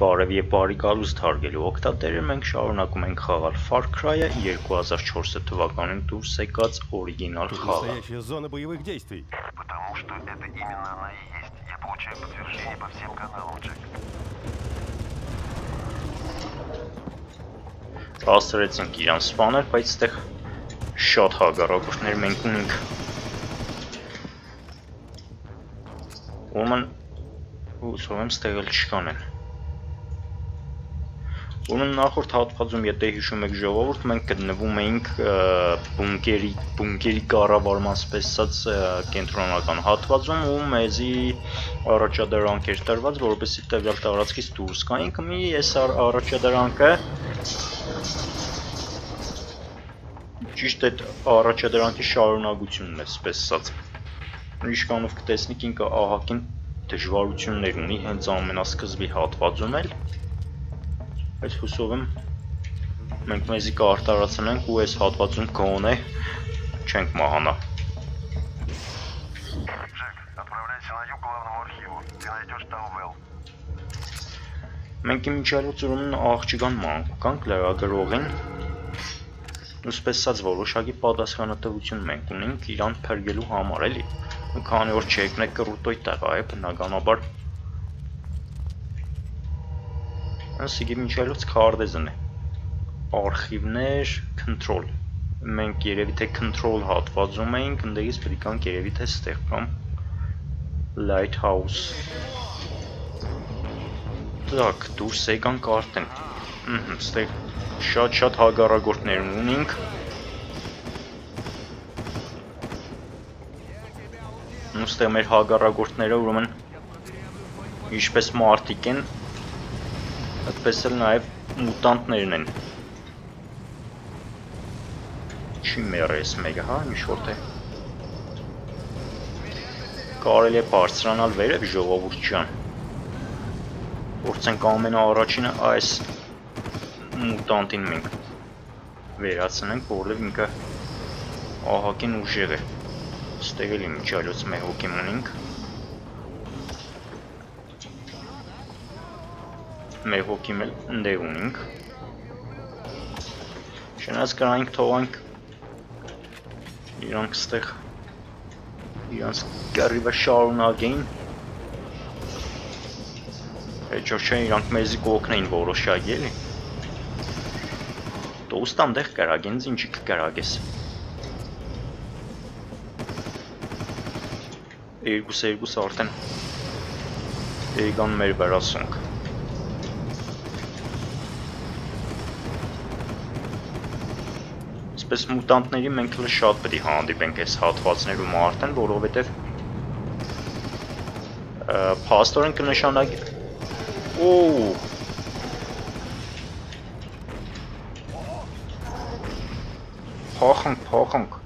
Բարև եւ բարի գալուստ հարգելու օգտատերեր, մենք շարունակում ենք խաղալ Far Cry-ը 2004 թվականին դուրս եկած օրիգինալ խաղը։ Настоящая зона боевых действий. Потому что это именно она и есть. Я получаю подтверждение по всем каналам, Джек. Հաստրեցինք իրան սպանել, բայց այդտեղ շատ հագարակորդներ մենք ունենք։ Ուրեմն հուսով եմ ստեղ էլ չկանեն։ Ուրեմն նախորդ հատվածում, եթե հիշում եք ժողովուրդ, մենք գտնվում էինք բունկերի բունկերի կառավարման սպեսած կենտրոնական հատվածում ու մեզի առաջադրանք էր տրված, որովհետեւ տվյալ տարածքից դուրս գայինք։ Մի այս առ- առաջադրանքը ճիշտ այդ առաջադրանքի շարունակությունն է սպեսած։ Ինչքանով կտեսնիք ինքը ահակին դժվարություններ ունի հենց ամենասկզբի հատվածում էլ Բայց հուսով եմ մենք մեզի կարտարացնենք ու այս հատվածում գոնե չենք մահանա։ Մենք իմիջալոց ուրումն աղջիկան մանկանք լրագրողին նուսպեսած որոշակի պատասխանատվություն մենք ունենք իրան պերգելու համար էլի ու քանի որ չեկնեք կրուտոյ տեղա է բնականաբար Անսիգի միջելոց քարտեզն է։ Արխիվներ, control։ Մենք երևի թե control հատվածում էինք, ընդդեղից պետք է կանք երևի թե ստեղ կամ lighthouse Так, դուրս եկանք արդեն։ Ահա, ստեղ շատ-շատ հագարագործներ ունենք։ Ոստեղ մեր հագարագործները ուրեմն ինչպես մարտիկ են, այդպես էլ նաև մուտանտներն են։ Չի մերես մեկը, հա, ինչ որտե։ Կարելի է բարձրանալ վերև ժողովուրդ ջան փորձենք ամենաառաջինը այս մուտանտին մենք վերացնենք, որովհետև ինքը ահագին ուժեղ է։ Ստեղ էլի միջալոց մեր հոգի ունենք։ Մեր հոգի մել ընդեղ ունենք։ Շնաց կրանք թողանք իրանք ստեղ իրանց կռիվը շարունակեին Էջո չէ իրանք մեզի կօգնեին որոշակի էլի։ Դոստան դեղ կարագենց ինչի կկարագես։ Երկուս երկուս արդեն եկան մեր վրասունք։ Սպես մուտանտների մենք հələ շատ պետք է հանդիպենք այս հատվածներում արդեն, որովհետև փաստորեն կնշանակի Օ՜։ Փախանք, փախանք։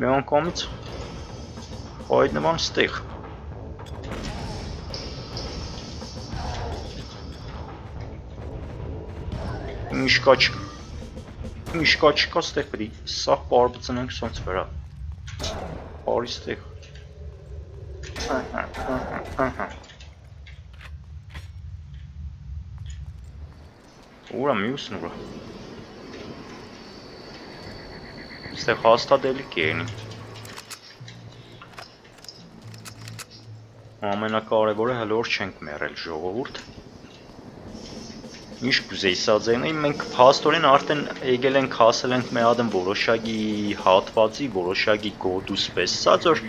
Մի անգամից հայտնվան ստեղ։ Ինչ կա չ Ինչ կա չկա ստեղ պետք է սա պարբծնենք սոնց վրա։ Արի ստեղ։ Ահա, ահա, ահա։ Ուրա մյուսն ուրա։ Ստեղ հաստատելի կերնի։ Ամենակարևորը հլոր չենք մեռել ժողովուրդ։ Ինչ կուզեի սա ձենի, մենք փաստորեն արդեն եկել ենք հասել ենք մի ադմ որոշակի հատվածի, որոշակի գոտուս պես, սած որ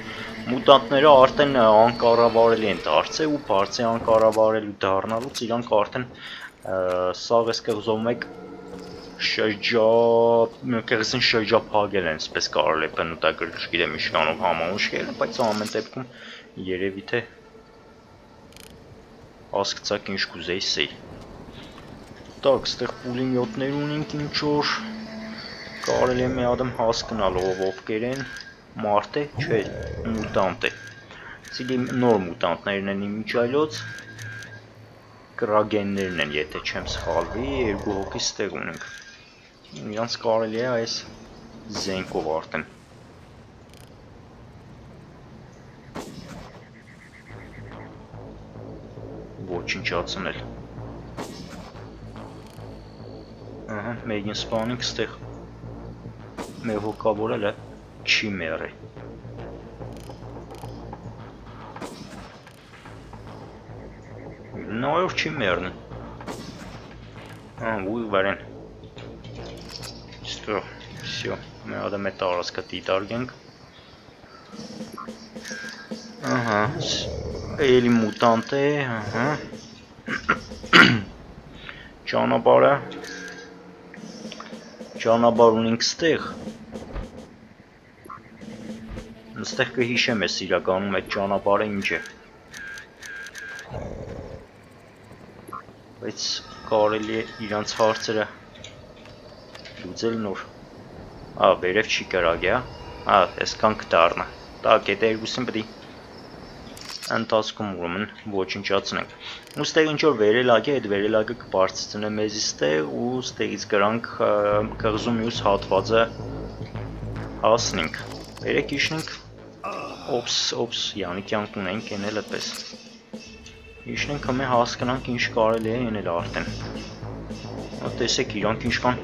մուտանտները արդեն անկառավարելի են դարձել ու բարձի անկառավարելու դառնալուց իրանք արդեն սաղ ես կղզով մեկ շրջա կղզին շրջափակել են, սպես կարել է բնութագրել, չգիտեմ իշկանով համանուշկել են, բայց ամեն դեպքում երևի թե ասկցակ ինչ կուզեի սեի։ Так, ստեղ պուլիմյոտներ ունենք ինչ որ կարելի է մի ադմ հասկանալ ով ովքեր են, մարդ է, չէ, մուտանտ է։ Ցիլի նոր մուտանտներն են իմիջայլոց, կրագեններն են, եթե չեմ սխալվի, երկու հոգի ստեղ ունենք։ Իրանց կարելի է այս զենքով արդեն ոչնչացնել։ Ահա, մեկին սպանինք ստեղ։ Մեր հոգավորել է չի մեռի։ Նայով չի մեռնի։ Ահա, ու վարեն։ Что? Всё, мы надо металл раскатить таргинг. Ага. Էլի մուտանտ է, ահա։ Ճանապարհը ճանապարհ ունենք ստեղ։ Այստեղ կհիշեմ ես իրականում այդ ճանապարհը ինչ է։ Բայց կարելի է իրանց հարցերը լուծել նոր։ Ա, վերև չի կրագ է, հա։ Ա, այսքան կդառնա։ Տա, գետերուսին պետք է ընթացքում ուրեմն ոչնչացնենք։ Ու ստեղ ինչ որ վերելակ է, այդ վերելակը կբարձրացնե մեզ ստեղ ու ստեղից կրանք կղզու մյուս հատվածը հասնենք։ Երեք իշնենք Օպս, օպս, յանի կյանք ունենք ենել այդպես։ Իշնենք հմե հասկանանք ինչ կարելի է ենել արդեն։ Հա տեսեք իրանք ինչքան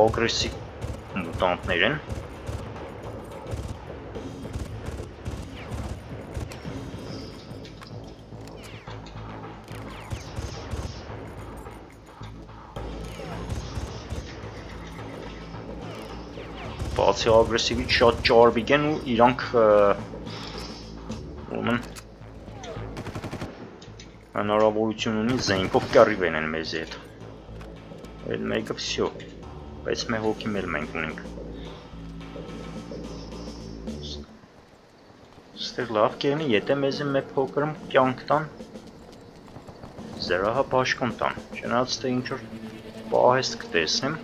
ագրեսիվ մուտանտներ են։ բացի ագրեսիվից շատ ճարբիկ են ու իրանք ուրեմն հնարավորություն ունի զենքով կռիվեն են մեզի հետ։ Այդ մեկը վсё։ Բայց մեր հոգի մեր մենք ունենք։ Ստեղ լավ կերնի, եթե մեզի մեկ փոքրմ կյանք տան, զրահա բաշխում տան։ Չնայած թե ինչ որ պահեստ կտեսնեմ,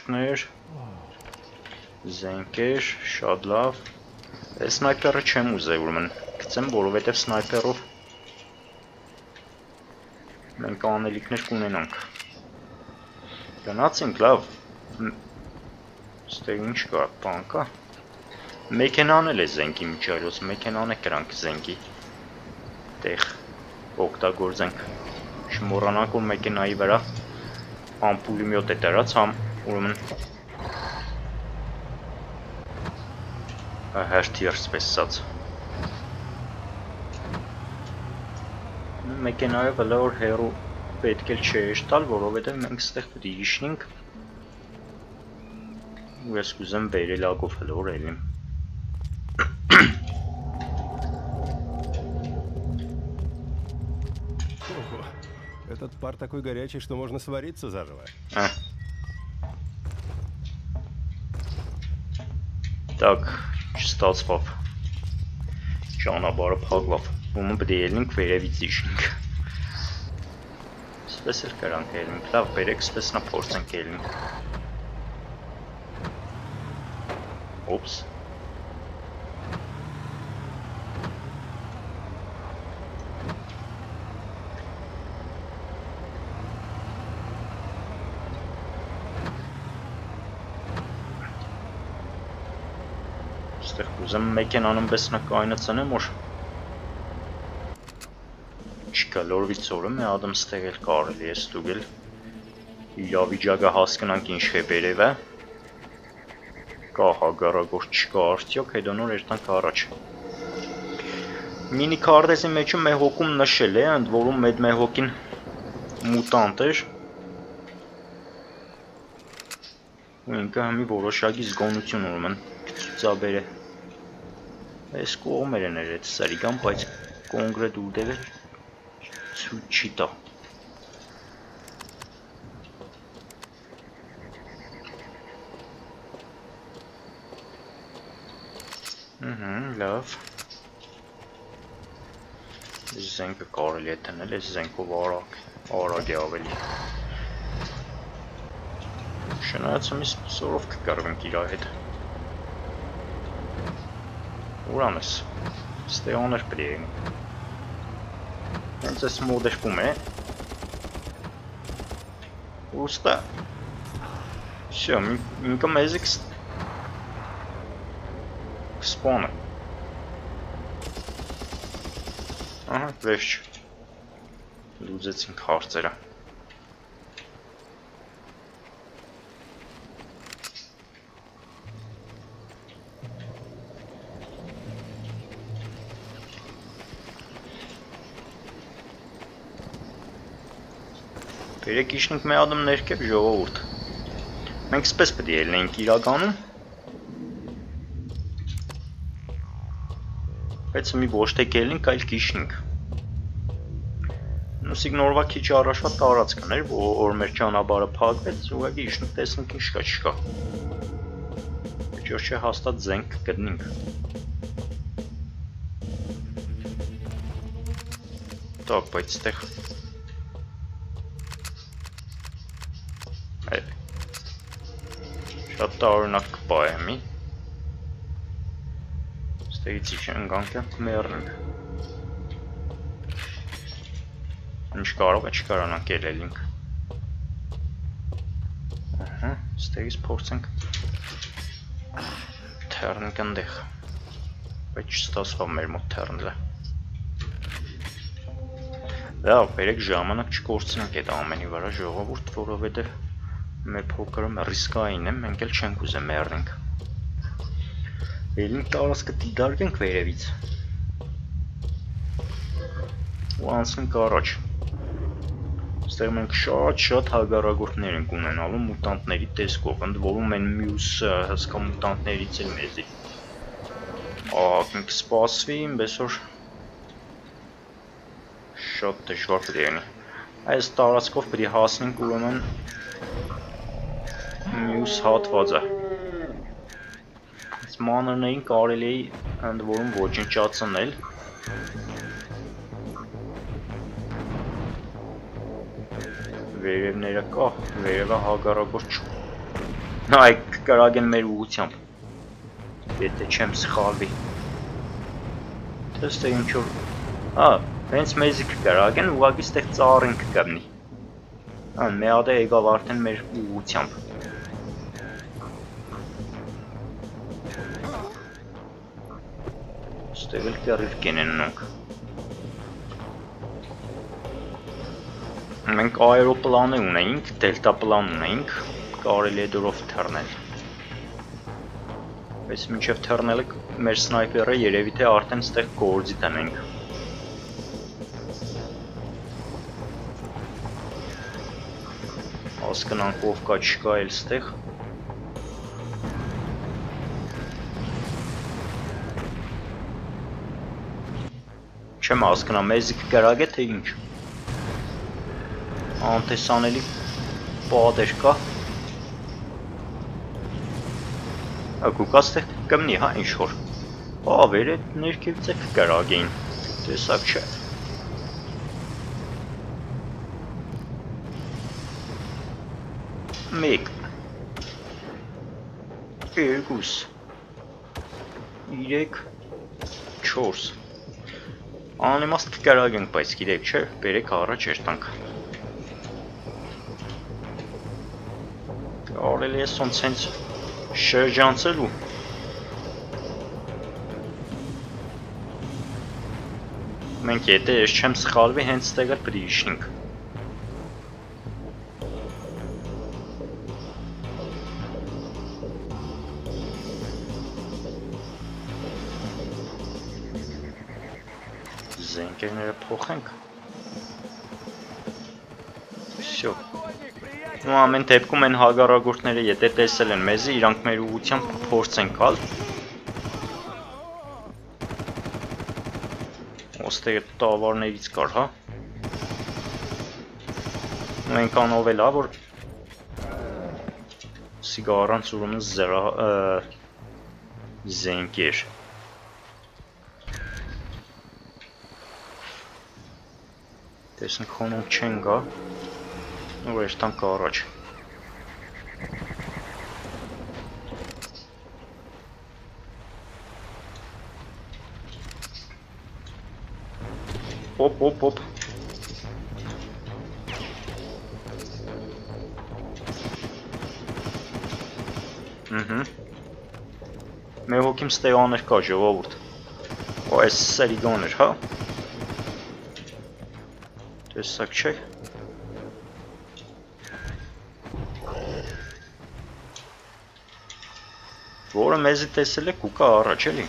Փամպուշտներ, զենքեր, շատ լավ։ Այս սնայպերը չեմ ուզել ուրեմն գցեմ, որովհետև սնայպերով մենք անելիքներ կունենանք։ Գնացինք, լավ։ Ստեղ ինչ կա, բան կա։ Մեքենան էլ է զենքի միջայլոց, մեքենան է կրանք զենքի։ Տեղ օգտագործենք չմոռանանք որ մեքենայի վրա ամպուլեմյոտ է դրած համ ուրեմն հերթի ասպես մեքենայը վլոր հերու պետք է չէր տալ, որովհետև մենք ստեղ պետք է իշնենք ու ես կուզեմ վերելակով հլոր էլի Этот пар такой горячий, что можно свариться заживо. А. Так, չստացվավ։ Ճանապարհը փակվավ։ Ումը պետք է ելնենք վերևից իջնենք։ Սպես էլ կարանք ելնենք։ Լավ, բերեք սպես նա փորձենք ելնենք։ Օպս։ Ուզեմ մեքենանում պես նկայնացնեմ, որ չկա լորվից օրը մի ադմ ստեղել կարելի է ստուգել իրավիճակը հասկանանք ինչ է վերև է կա հագարագոր չկա արդյոք հետո նոր երթանք առաջ մինի քարտեզի մեջը մեր հոգում նշել է ընդ որում մեծ մեր հոգին մուտանտ էր ու ինքը համի որոշակի զգոնություն ուրեմն ցուցաբեր Այս կողմերը ներեց սարիկան, բայց կոնկրետ ուտերը ցույց չի տա։ Ահա, լավ։ Զենքը կարելի է տնել, այս զենքով արագ, արագ է ավելի։ Շնայած մի սորով կկարվենք իրա հետ։ Uranus. Steoner primi. Senza smude spume. Usta. Все, minkä mesiksi Կսպանը։ Ահա, վերջ։ Լուծեցինք հարցերը։ Բերեք իշնիկ մի ադմ ներքև ժողովուրդ։ Մենք սպես պետք է ելնեինք իրականում։ Բայց մի ոչ թե կելնենք, այլ կիշնենք։ Նույնս իգնորվա քիչ առաջվա տարածք կներ, որ մեր ճանապարհը փակվեց, ուղղակի իշնիկ տեսնենք ինչ կա, չկա։ Ճոր չէ հաստատ զենք գտնենք։ Так, բայց այդտեղ տարօրինակ կպայեմի։ Ստեղից իջան գանք մեռնենք։ Ինչ կարող է չկարանանք ելելինք։ Ահա, ստեղից փորձենք թեռնենք այնտեղ։ Բայց չստացվավ մեր մոտ թեռնելը։ Լավ, բերեք ժամանակ չկորցնենք այդ ամենի վրա ժողովուրդ, որովհետև մեր փոքրը ռիսկային է, մենք էլ չենք ուզում մեռնենք։ Ելին տարածքը դիդարգենք վերևից։ Ու անցնենք առաջ։ Այստեղ մենք շատ-շատ հագարագործներ ենք ունենալու մուտանտների տեսքով, ընդ որում են մյուս հսկա մուտանտներից էլ մեզի։ Ահա, մենք սպասվի, որ շատ դժվար պետք է լինի։ Այս տարածքով պետք է հասնենք ուրեմն մյուս հատվածը։ Այս մանրներին կարելի է ընդ որում ոչնչացնել։ Վերևները կա, վերևը հագարագործ չու։ Այ կրագեն մեր ուղությամբ։ Եթե չեմ սխալվի։ Տեստե ինչ որ Ա, հենց մեզի կկրագեն, ուղղակի ստեղ ծառին կգտնի։ Ան մի հատ է եկավ արդեն մեր ուղությամբ։ Ստեղ էլ կերիվ կենեն նոնք։ Մենք աերոպլան ունեինք, դելտապլան ունեինք, կարելի է դրով թռնել։ Բայց մինչև թռնելը մեր սնայպերը երևի թե արդեն ստեղ գործի տնենք։ Հասկանանք ով կա չկա էլ ստեղ։ Չեմ հասկանում, մեզի կգրագ է թե ինչ։ Անտեսանելի պատեր կա։ Ակուկաս թե կմնի, հա, ինչ որ։ Հա, վեր է ներքևից է կգրագեին։ Տեսակ չէ։ Մեկ։ Երկուս։ Իրեք։ Չորս։ Անիմաստ կկարագենք, բայց գիտեք չէ, բերեք առաջ երտանք։ Կարելի է սոնց հենց շրջանցելու։ Մենք եթե ես չեմ սխալվի, հենց ստեղ էլ պրի Ամեն դեպքում են հագարագործները, եթե տեսել են մեզի, իրանք մեր ուղությամբ փորձեն գալ։ Ոստերը տավարներից կար, հա։ Մենք անով էլ ա, որ սիգարանց ուրեմն զրա զենքեր։ Տեսնենք խոնոք չեն գա։ ու վերջտանք առաջ։ Օպ, օպ, օպ։ Ահա։ Մեր հոգիմ ստեյաներ կա ժողովուրդ։ Ու այս սերիգոներ, հա։ Տեսակ չէ։ Որը մեզի տեսել է կուկա առաջ էլի։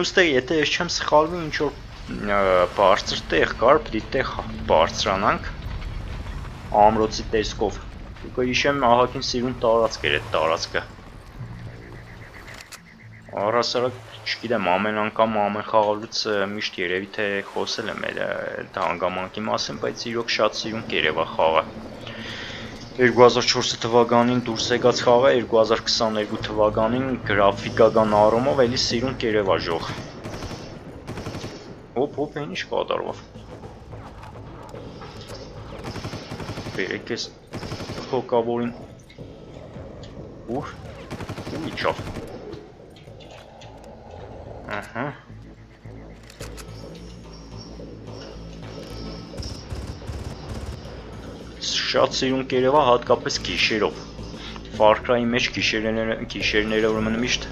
Նուստե եթե ես չեմ սխալվում ինչ որ բարձր տեղ կար, պիտի տեղ բարձրանանք ամրոցի տեսքով։ Ուկա իշեմ ահագին սիրուն տարածք էր այդ տարածքը։ Առասարակ չգիտեմ, ամեն անգամ ամեն խաղալուց միշտ երևի թե խոսել եմ այդ հանգամանքի մասին, բայց իրոք շատ սիրուն կերևա խաղը։ 2004 թվականին դուրս եկած խաղը 2022 թվականին գրաֆիկական առումով էլի սիրուն կերևա ժող։ Ոպ ոպ այն ինչ կատարվավ։ Բերեք ես հոգավորին։ Ուր։ Ու իջավ։ Ահա։ շատ սիրուն կերևա հատկապես գիշերով։ Far Cry-ի մեջ գիշերները գիշերները ուրեմն միշտ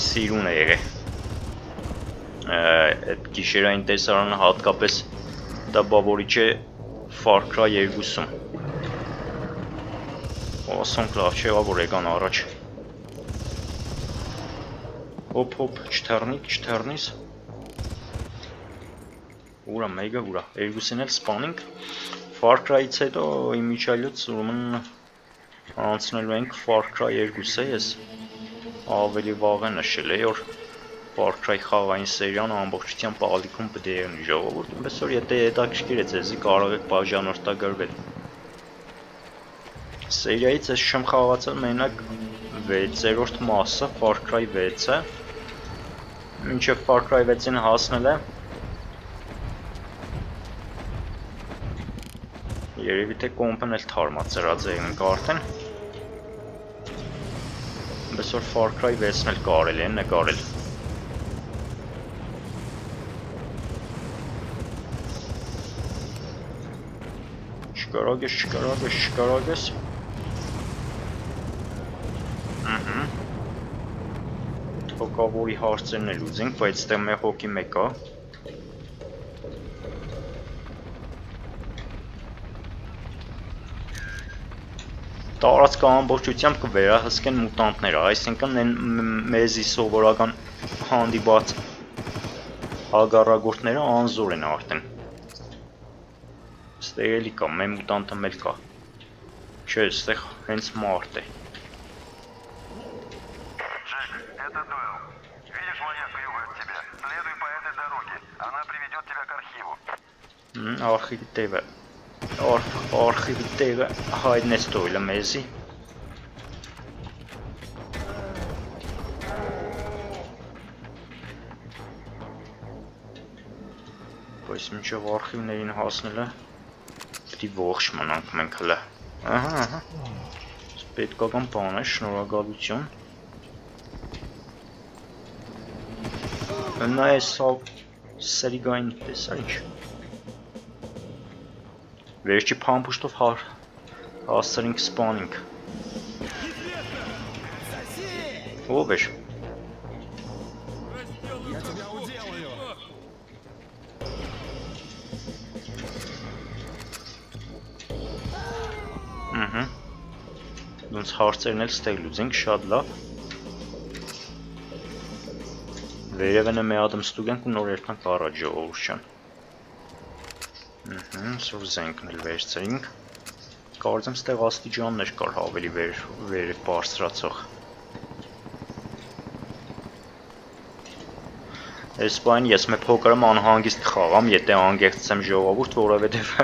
սիրուն է եղել։ Այդ գիշերային տեսարանը հատկապես դա բավարիչ է Far Cry 2-ում։ Ասոնք լավ չէ, որ եկան առաջ։ Հոп հոп, չթեռնի, չթեռնիս։ Ուրա մեգա ուրա, երկուսին էլ սպանինք Far Cry-ից հետո իմիջալյուց ուրեմն անցնելու ենք Far Cry 2-ը ես ավելի վաղ է նշել է որ Far Cry խաղային սերիան ամբողջությամբ ալիքում պետք է ունի ժողովուրդ, այնպես որ եթե հետաքրքիր է ձեզի կարող եք բաժանորդագրվել։ Սերիայից ես չեմ խաղացել մենակ 6-րդ մասը Far Cry 6-ը։ Մինչև Far Cry 6-ին հասնել է Երևի թե կոմպն էլ թարմացրած է ենք արդեն։ Բայց որ Far Cry 6-ն էլ կարելի է նկարել։ Չկարակ ես, չկարակ ես, չկարակ ես։ Ահա։ Հոգավորի հարցերն էլ ուզենք, բայց դե մեր հոգի մեկ է։ տարածքը ամբողջությամբ կվերահսկեն մուտանտները, այսինքն մեզի սովորական հանդիպած հագարագործները անզոր են արդեն ստեղ էլի կա, մեր մուտանտը մեր կա։ Չէ, ստեղ հենց մարդ է։ արխիվի տեղը արխիվի տեղը հայտնես տոյլը մեզի բայց մինչև արխիվներին հասնելը է ողջ մնանք մենք հələ։ Ահա, ահա։ Պետքական բան է, շնորհակալություն։ Նա է սա սերիգային տեսա ինչ։ Վերջի փամփուշտով հար հասցրինք սպանինք։ Ով էր։ Ոնց հարցերն էլ ստեղ լուծենք շատ լավ։ Վերևենը մի ադմ ստուգենք ու նոր երթանք առաջ ժողովուրդ ջան։ Ահա, սուր զենքն էլ վերցրինք։ Կարծեմ ստեղ աստիճաններ կար ավելի վեր վեր բարձրացող։ Այս բան ես մե փոքրම անհանգիստ խաղամ, եթե անգեղծեմ ժողովուրդ, որովհետև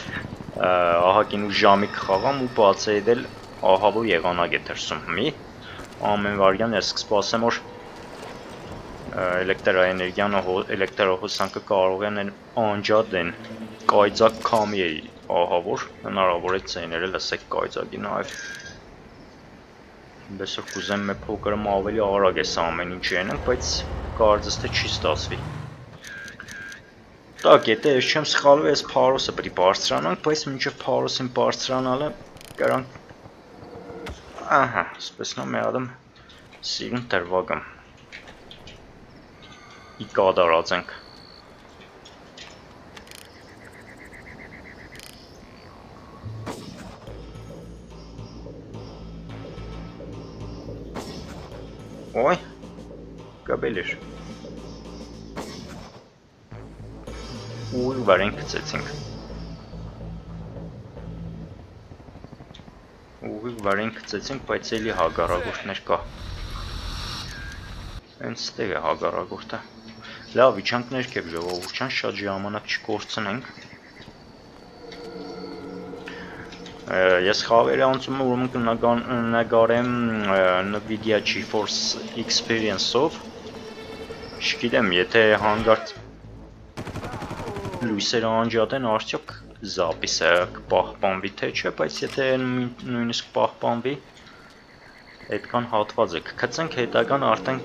ահագին ու ժամի կխաղամ ու բացի դել ահավոր եղանակ է դրսում մի ամեն վարյան ես կսպասեմ որ էլեկտրաէներգիան էլեկտրահոսանքը կարող են անջատեն կայծակ քամի է ահավոր հնարավոր է ցեները լսեք կայծակի նաև Բեսոր կուզեմ մե փոքրը ավելի արագ է սա ամեն ինչ ենենք բայց կարծես թե չի ստացվի Так, եթե ես չեմ սխալվել, ես Փարոսը պետք է բարձրանանք, բայց մինչև Փարոսին բարձրանալը կրանք Ահա, սպեսնա մի ադմ Սիրուն տրվագամ։ Ի կադարած ենք։ Ոյ, կաբելեր։ Ուր վարեն գցեցինք։ Ուղի վարեն գցեցինք, բայց էլի հագարագործներ կա։ Հենց ստեղ է հագարագործը։ Լավ, իջանք ներքև ժողովուրդյան, շատ ժամանակ չկորցնենք։ Ես խավերի անցումը ուրեմն կնկարեմ Nvidia GeForce Experience-ով։ Չգիտեմ, եթե հանգարց լույսերը անջատեն, արդյոք զապիսը կպահպանվի թե չէ, բայց եթե նույնիսկ պահպանվի, այդքան հատվածը կգցենք հետագան արդեն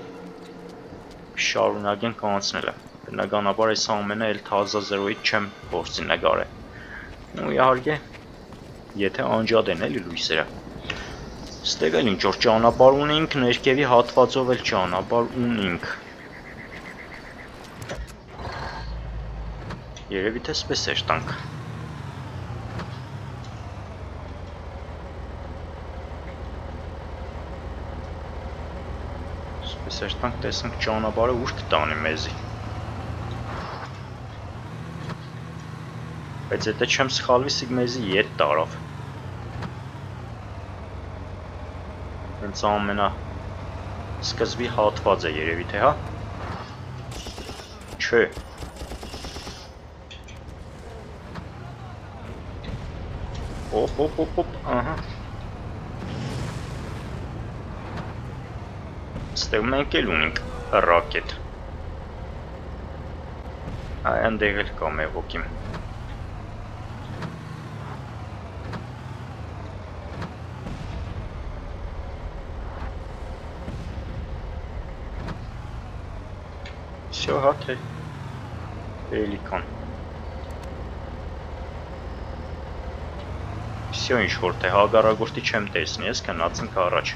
շարունակենք անցնելը։ Բնականաբար այս ամենը էլ թազա 0-ից չեմ փորձի նկարել։ Ու իհարկե եթե անջատեն էլի լույսերը։ Ստեղ էլ ինչ որ ճանապարհ ունենք, ներքևի հատվածով էլ ճանապարհ ունենք։ Երևի թե սպես էր տանք։ Սպես էր տանք, տեսնենք ճանապարհը ուր կտանի մեզի։ Բայց եթե չեմ սխալվի, Սիգմեզի ետ տարավ։ հենց ամենա սկզբի հատված է երևի թե հա չէ օպ օպ օպ ահա ստեղ մենք էլ ունենք ռակետ այ այնտեղ էլ կա մեղոքիմ Всё, հա թե էլիկան։ Всё ինչ որ թե հագարագործի չեմ տեսնի, ես գնացինք առաջ։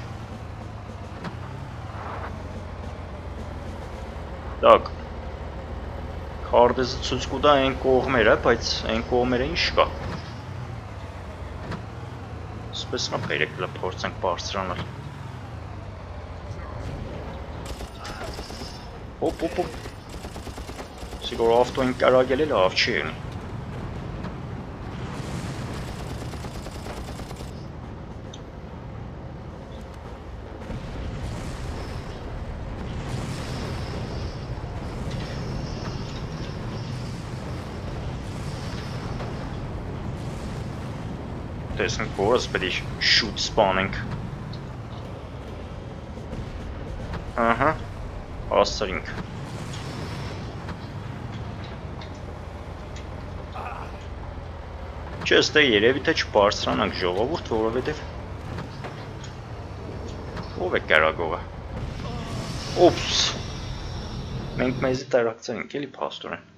Так։ Քարտեզը ցույց կտա այն կողմերը, բայց այն կողմերը ինչ կա։ Սպես նա բերեք լփորձենք բարձրանալ։ Օպ օպ օպ Սիրոր ավտոին կարագել է լավ չի եղնի։ տեսնենք որս պետք է շուտ սպանենք։ Ահա, հասցրինք։ Չէ, ստե երևի թե չբարձրանանք ժողովուրդ, որովհետև ով է կարագողը։ Օպս։ Մենք մեզի տարակցենք էլի փաստորեն։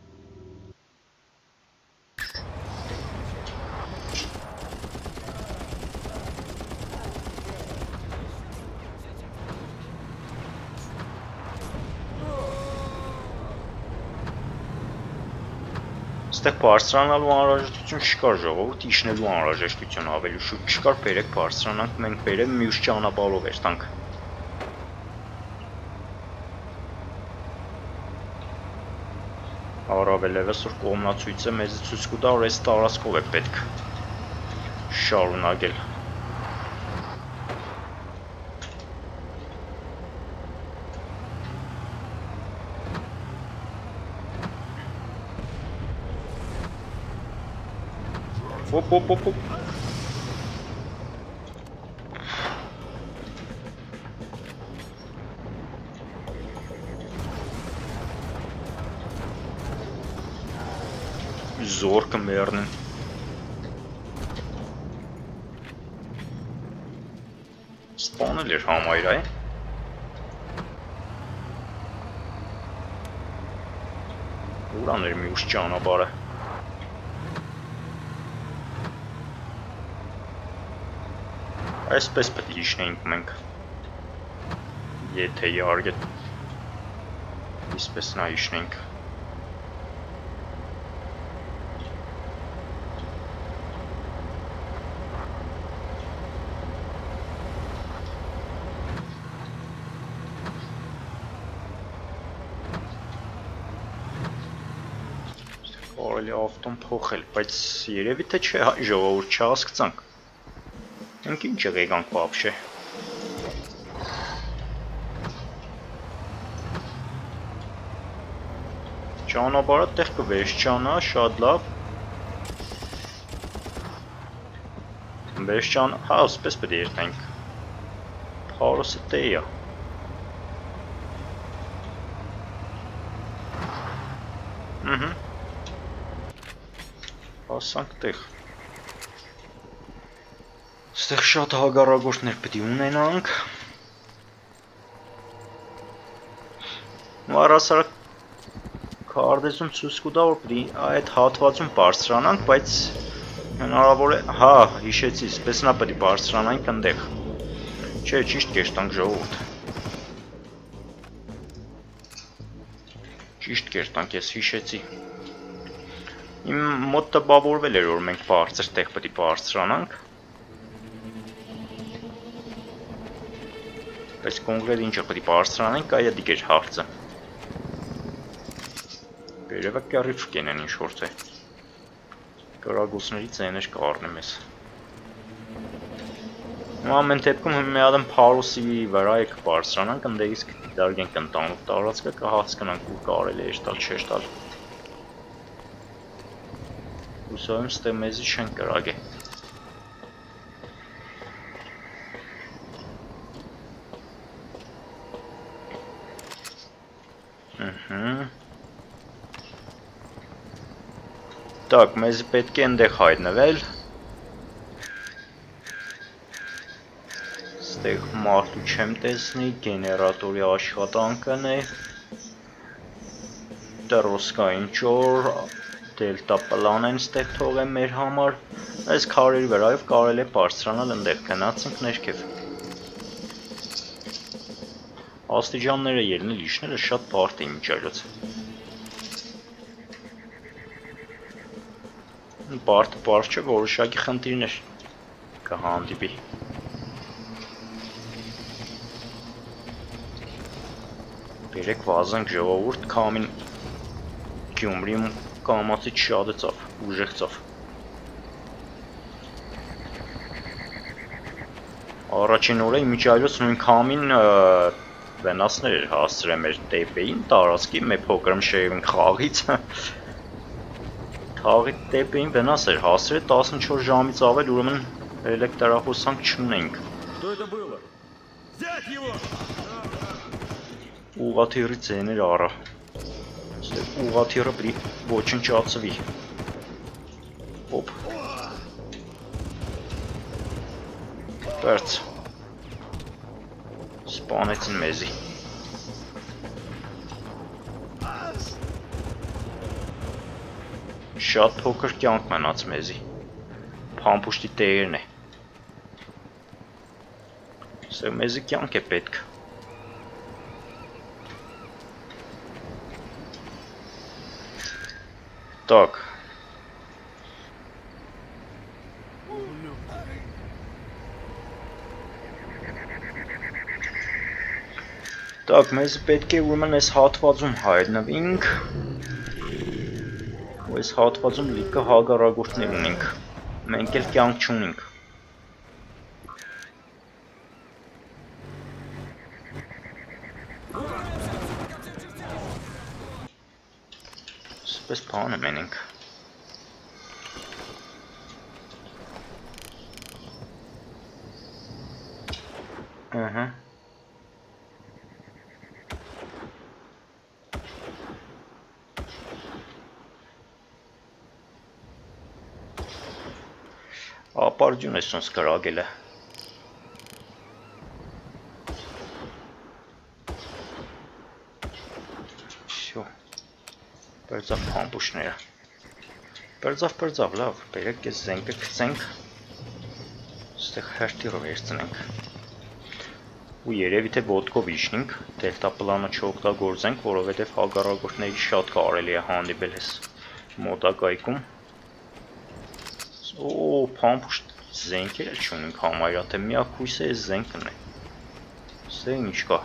Այստեղ բարձրանալու անհրաժեշտություն չկար ժողովուրդ, իջնելու անհրաժեշտություն ավելի շուտ չկար, բերեք բարձրանանք, մենք բերեմ մյուս ճանապարհով էր տանք։ Առավելևս որ կողմնացույցը մեզ ցույց կտա, որ այս տարածքով է պետք շարունակել։ Оп, оп, оп, оп. Зорко մեռնեն։ Սպանել էր համայր այ։ Ուրան էր մի ուշ ճանապարհը։ Այսպես պետք է իջնեինք մենք։ Եթե իհարկե իսպես նա իշնենք։ Կարելի ավտոն փոխել, բայց երևի թե չէ հայ ժողովուրդ չհասկացանք։ Մենք ինչ եղեկանք բաբշե։ Ճանապարհը տեղ կվերջանա, շատ լավ։ Վերջան, հա, սպես պետք է երթենք։ Փարոսը տեյա։ Ահա։ Հասանք տեղ։ Ստեղ շատ հագարագործներ պետք է ունենանք։ Ու առասարակ Քարտեզում ցույց կտա որ պիտի այդ հատվածում բարձրանանք, բայց հնարավոր է, հա, հիշեցի, սպեսնա պետք է բարձրանանք այնտեղ։ Չէ, ճիշտ կերտանք ժողովուրդ։ Ճիշտ կերտանք, ես հիշեցի։ Իմ մոտ տպավորվել էր, որ մենք բարձր տեղ պետք է բարձրանանք։ Բայց կոնկրետ ինչը պետք է բարձրանանք, այա դիգեր հարցը։ Երևա կառիչ կենեն ինչ որ թե։ Կարագուսների ցեներ կառնեմ ես։ Ամեն դեպքում մի հատ Փարոսի վրա եք բարձրանանք, ընդդեղից դարգենք ընտանուք տարածքը կհասկանանք ու կարելի է տալ չէ տալ։ Ուսոյում ստե մեզի չեն կրագե։ Ահա Так, մեզ պետք է այնտեղ հայտնվել։ Ստեղ մարդու չեմ տեսնի, գեներատորի աշխատանքն է։ Տրոսկային ճոր, դելտա պլան են ստեղ թողեմ մեր համար։ Այս քարերի վրայով կարել է բարձրանալ այնտեղ գնացինք ներքև։ Աստիճանները ելնել իշները շատ բարդ է միջայլոց։ բարդ բարդ չէ, որոշակի խնդիրներ կհանդիպի։ Բերեք վազենք ժողովուրդ կամին Գյումրիում կամացի չադեցավ, ուժեղցավ։ Առաջին օրը իմիջայլոց նույն կամին վենասներ էր հասցրել մեր տեպեին տարածքի մեր փոքրմ շեյրին խաղից Խաղի տեպեին վնաս էր հասրել 14 ժամից ավել, ուրեմն էլեկտրախոսանք չունենք։ Что это было? Взять его! Ուղաթիռի ձեներ արա։ Ուղաթիռը պիտի ոչնչացվի։ Ոպ։ Բերց։ Սպանեցին մեզի։ Շատ փոքր կյանք մնաց մեզի։ Փամփուշտի տերն է։ Սա մեզի կյանք է պետք։ Так. Так, մեզ պետք է ուրեմն այս հատվածում հայտնվենք ու այս հատվածում լիքը հագարագործներ ունենք։ Մենք էլ կյանք չունենք։ Սպես բանը մենենք։ Ահա ապարդյուն ես ոնց կրագել է Պերձավ պամպուշները Պերձավ, պերձավ, լավ, բերեք ես զենքը կծենք ստեղ հերտիրով երցնենք ու երևի թե ոտքով իջնինք դելտա պլանը չօգտագործենք, որովհետև հագարակորդների շատ կարելի է հանդիպել ես մոտակայքում Փամփուշտ զենքեր էլ չունենք համարյա, թե միակ հույսը է զենքն է։ Սա ինչ կա։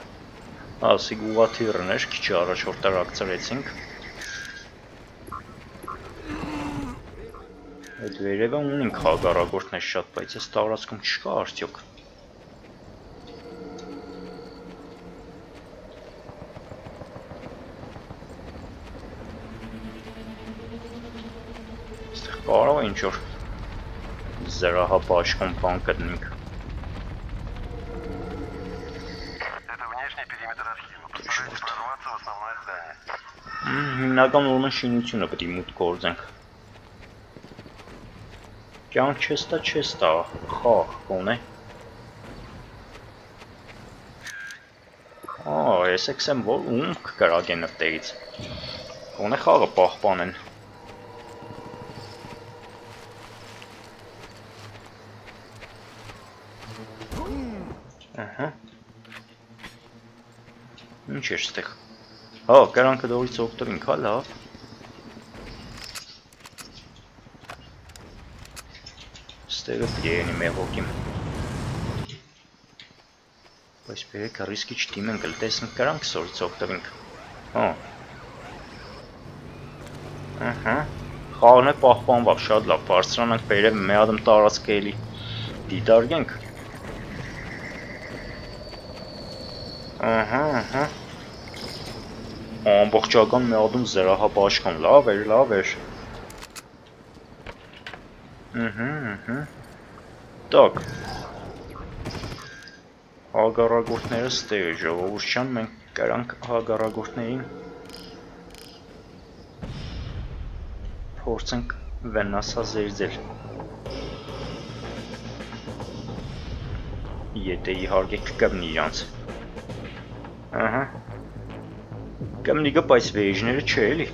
Ա, սիգուվաթիրներ քիչ առաջ որ տարակցրեցինք։ Այդ վերևը ունենք հագարակորդներ շատ, բայց այս տարածքում չկա արդյոք։ Այստեղ կարող է ինչ որ զրահապա աշխում բան կտնենք։ Հիմնական ուրմեն շինությունը պտի մուտ գործենք։ Կյան չեստա չեստա, խաղ կոն է։ Ա, ես եք սեմ որ ում կկրագեն նվտերից։ Կոն է խաղը պահպանեն։ Ինչ է ստեղ։ Հա, կրանքը դորից օգտվենք, հա, լավ։ Ստեղը պրիենի մեղոքիմ։ Բայց բերեք ռիսկի չդիմենք, էլ տեսնենք կրանք սորից օգտվենք։ Հա։ Ահա։ Խաղն է պահպանված, շատ լավ, բարձրանանք բերեմ մի ադմ տարածք էլի դիտարկենք։ Ահա, ահա ամբողջական մի ադում զրահապաշխան, լավ էր, լավ էր։ Ահա, ահա։ Так։ Հագարագործները ստեղ է ժողովուրդյան, մենք կրանք հագարագործներին փորձենք վնասազերծել։ Եթե իհարկե կգտնի իրանց։ Ահա։ Կամնիկը բայց վեժները չէ էլի։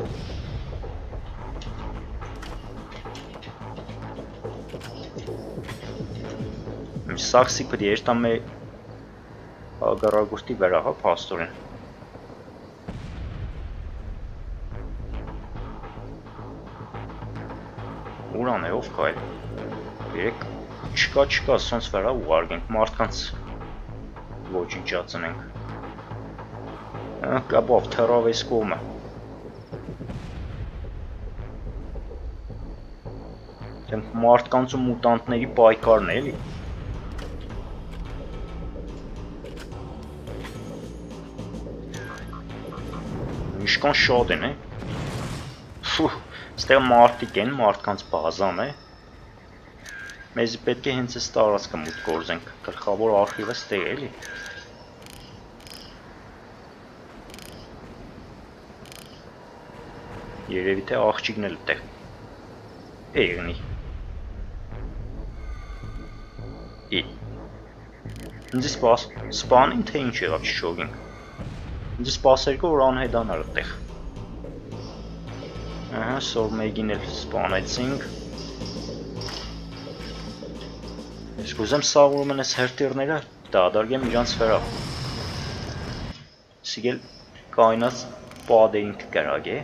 Սաքսի պետք է երտամե հագարագուստի վրա, հա, փաստորեն։ Ուրան է ով կայ։ Երեք չկա, չկա, սոնց վրա ուղարկենք մարդկանց ոչնչացնենք։ Կապով թռավ էս կողմը։ Դեմ մարդկանց ու մուտանտների պայքարն է, էլի։ Ինչքան շատ են, է։ Ֆու, ստեղ մարդիկ են, մարդկանց բազան է։ Մեզ պետք է հենց այս տարածքը մուտք գործենք։ Գլխավոր արխիվը ստեղ է, էլի։ Երևի թե աղջիկն էլ այդտեղ էգնի։ Ի։ Ինձ սպաս, սպանին թե ինչ եղավ չշոգին։ Ինձ սպասեր կո որ անհետանար այդտեղ։ Ահա, սոր մեկին էլ սպանեցինք։ Ես կուզեմ սաղուրում են այս հերտիրները դադարգեմ իրանց վրա։ Սիգել կայնած պադեին կկրագ է։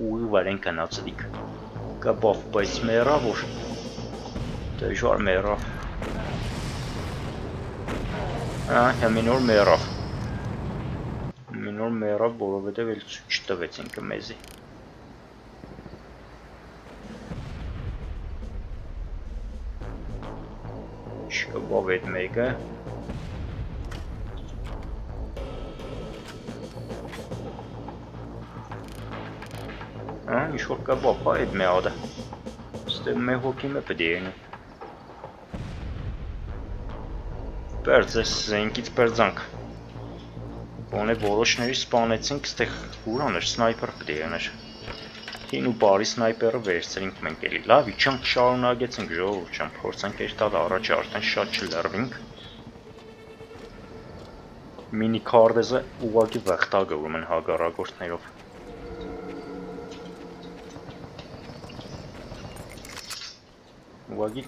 Ուի վարեն կանացդիկ։ Կապով, բայց մերա որ դժվար մերա։ Ահա, հեմինոր մերա։ Մինոր մերա, որովհետև էլ չտվեց ինքը մեզի։ Չկապով այդ մեկը։ Ահա, ինչ որ կապով, հա, այդ մեադը։ Ստեղ մի հոգի մը պետք է լինի։ Պերձ էս զենքից պերձանք։ Ոնե որոշների սպանեցինք, ստեղ ուրան էր, սնայպեր պետք է լիներ։ Հին ու բարի սնայպերը վերցրինք մենք էլի։ Լավ, իջանք շարունակեցինք ժողովուրդ ջան, փորձենք էր տալ առաջ արդեն շատ չլրվինք։ Մինի քարտեզը ուղակի վեղտագում են հագարագործներով։ Ուղղակի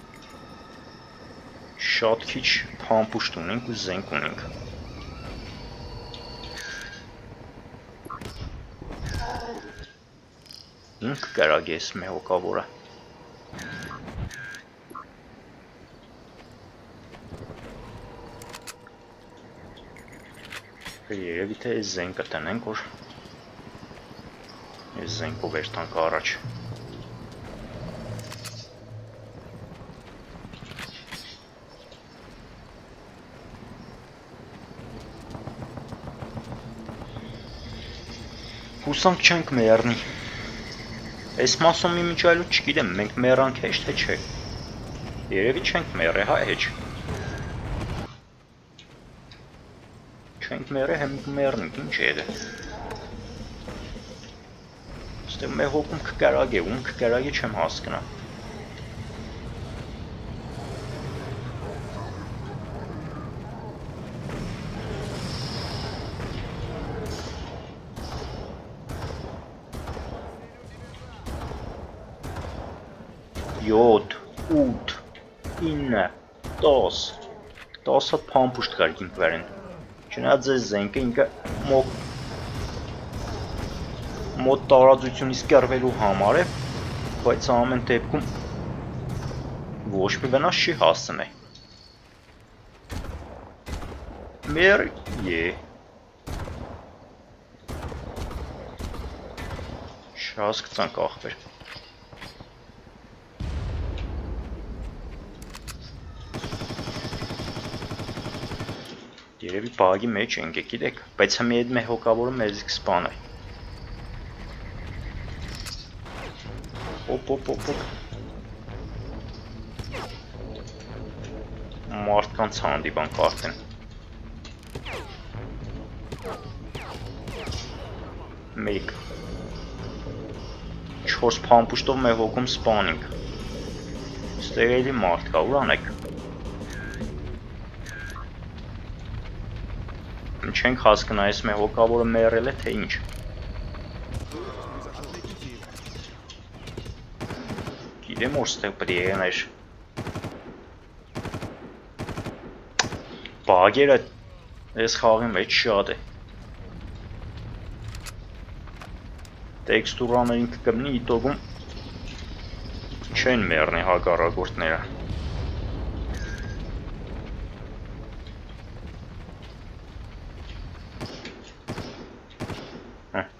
շատ քիչ փամփուշտ ունենք ու զենք ունենք։ Ինք կարագես մե հոգավորը։ Երևի թե զենքը տնենք, որ այս զենքով երթանք առաջ։ Հուսանք չենք մեռնի։ Այս մասում մի միջայլուց չգիտեմ, մենք մեռանք հեչ թե չէ։ Երևի չենք մեռե, հա, հեչ։ Չենք մեռե, հեմ մեռնենք, ինչ է դա։ Ստեղ մեր հոգում կկարագ է, ում կկարագ է չեմ հասկնա։ տոսը պամպուշտ կար ինք վերեն, չնայած ձեզ զենքը ինքը մոտ մոտ տարածությունից կերվելու համար է, բայց ամեն դեպքում ոչ մի վնաս չի հասցնե։ Մեր է Շասկցանք ախպեր։ Երևի բաղի մեջ ենք, գիտեք, բայց հիմա այդ մեր հոգավորը մեզ կսպանե։ Օպ օպ օպ օպ։ Մարդկանց հանդիպանք արդեն։ Մեկ։ 4 փամփուշտով մեր հոգում սպանինք։ Ստեղ էլի մարդ կա, ուր չենք հասկնա այս մեր հոգավորը մեռել է թե ինչ։ Գիտեմ որ ստեղ պետք է եղներ։ Բագերը այս խաղի մեջ շատ է։ Տեքստուրաներին կգմնի իտոգում չեն մեռնի հակառակորդները։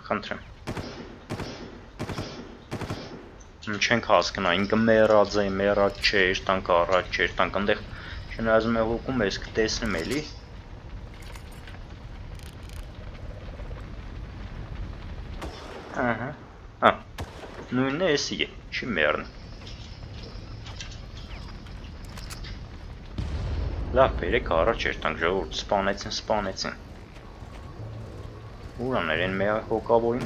խնդրեմ։ Չենք հասկնա, ինքը մեռած է, մեռած չէ, տանք առաջ չէ, տանք այնտեղ չնայածում է հոգում ես կտեսնեմ էլի։ Ահա։ Հա։ Նույնն է էսի է, չի մեռն։ Լավ, բերեք առաջ երտանք ժողովուրդ, սպանեցին, սպանեցին ուրաներ են մեր հոգավորին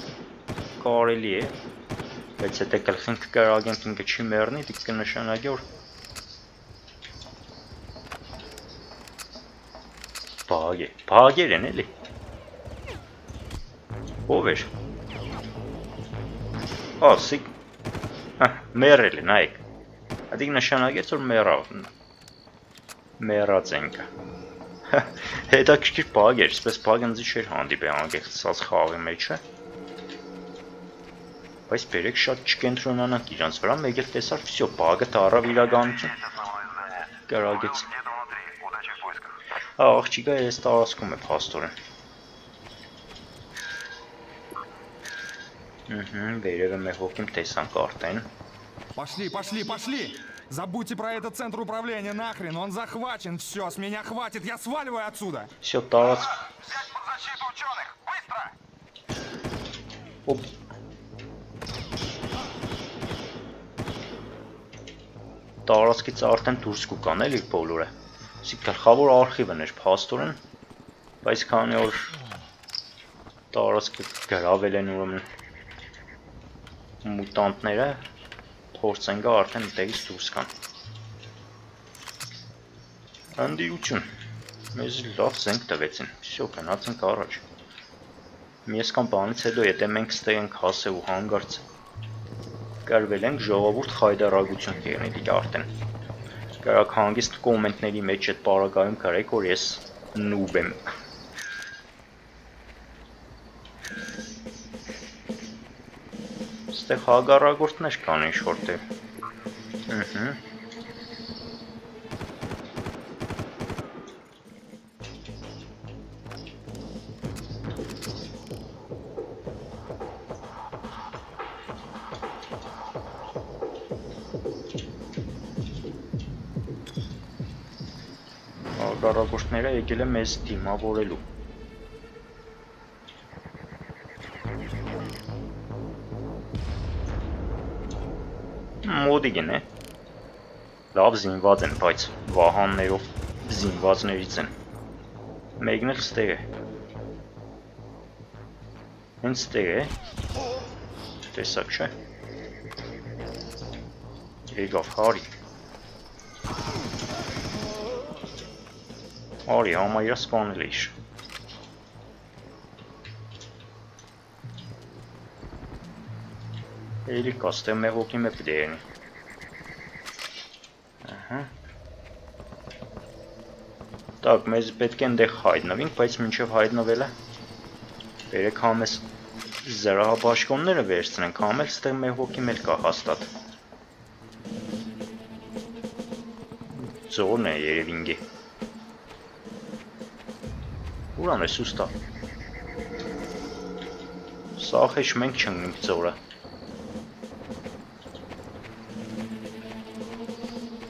կարելի է բայց եթե գլխին կկարագենք ինքը չի մեռնի դիք կնշանակի որ բաղ է բաղեր են էլի ով էր ասի մեռել է նայեք Ադիկ նշանակեց որ մեռավ մեռած ենքը հետաքրքիր բաղ էր, սպես բաղ ինձ չէր հանդիպել անկեղծած խաղի մեջը։ Բայց բերեք շատ չկենտրոնանանք իրանց վրա, մեկ էլ տեսար, всё, բաղը տարավ իրականություն։ Կարագեց։ Ահա աղջիկը ես տարածքում է փաստորեն։ Угу, վերևը մեր հոգիմ տեսանք արդեն։ Пошли, пошли, пошли! Забудьте про этот центр управления нахрен, он захвачен. Все, с меня хватит, я сваливаю отсюда. Все, Тарас. Взять под защиту ученых! Быстро! Оп. Տարածքից արդեն դուրս կուկան էլի բոլորը։ Սի գլխավոր արխիվն էր փաստորեն, բայց քանի որ տարածքը գրավել են ուրեմն մուտանտները, փորձեն գա արդեն դերից դուրս կան։ Անդիություն։ Մեզ լավ զենք տվեցին։ Всё, գնացինք առաջ։ Ես կամ բանից հետո եթե մենք ստեղ ենք հասել ու հանգարց կարվել ենք ժողովուրդ խայդարագություն կերնի դիք արդեն։ Կարակ հանգիստ կոմենտների մեջ այդ պարագայում կարեք, որ ես նուբ եմ։ Ստեղ հագարագործներ կան ինչ որտեղ։ Ահա։ Հագարագործները եկել է մեզ դիմավորելու։ Մոդիգն է։ Լավ զինված են, բայց վահաններով զինվածներից են։ Մեկն էլ ստեղ է։ Հենց ստեղ է։ Տեսակ չէ։ Եկավ հարի։ Արի, համայրա սպանել էիշ։ Էլի կաստե մեղոքի մե պիտի եղնի։ Так, մեզ պետք է այնտեղ հայտնվենք, բայց մինչև հայտնվելը բերեք համ էս զրահաբաշխոնները վերցնենք, համ էլ ստեղ մեղոքի մել կա հաստատ։ Ձորն է երևինգի։ Ուրան է սուստա։ Սաղ էշ մենք չնգնենք ձորը։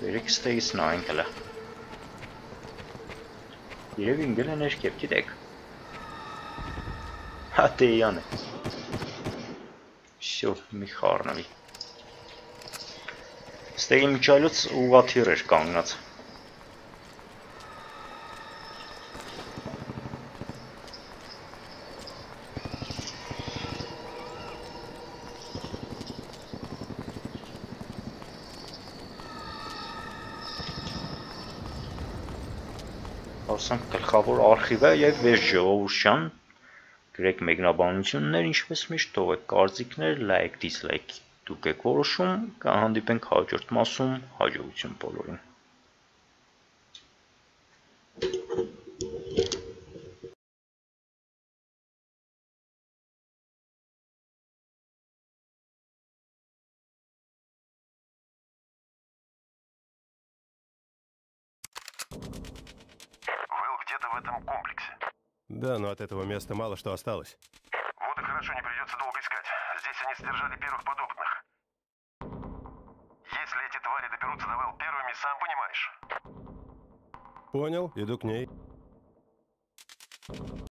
Երեք ստեգից նայենք հլը։ Երևի ինգել է ներքև, գիտեք։ Հա դե տեյան է։ Շով մի խառնվի։ Ստեղի միջալյուց ուղաթիր էր կանգնած։ ասենք գլխավոր արխիվը եւ Վեր ժողովրդյան գրեք մեկնաբանություններ, ինչպես միշտ թողեք կարծիքներ, լայք, դիսլայք դուք եք որոշում, կհանդիպենք հաջորդ մասում, հաջողություն բոլորին։ Да, но от этого места мало что осталось. Вот и хорошо, не придется долго искать. Здесь они содержали первых подопытных. Если эти твари доберутся до Вэл первыми, сам понимаешь. Понял, иду к ней.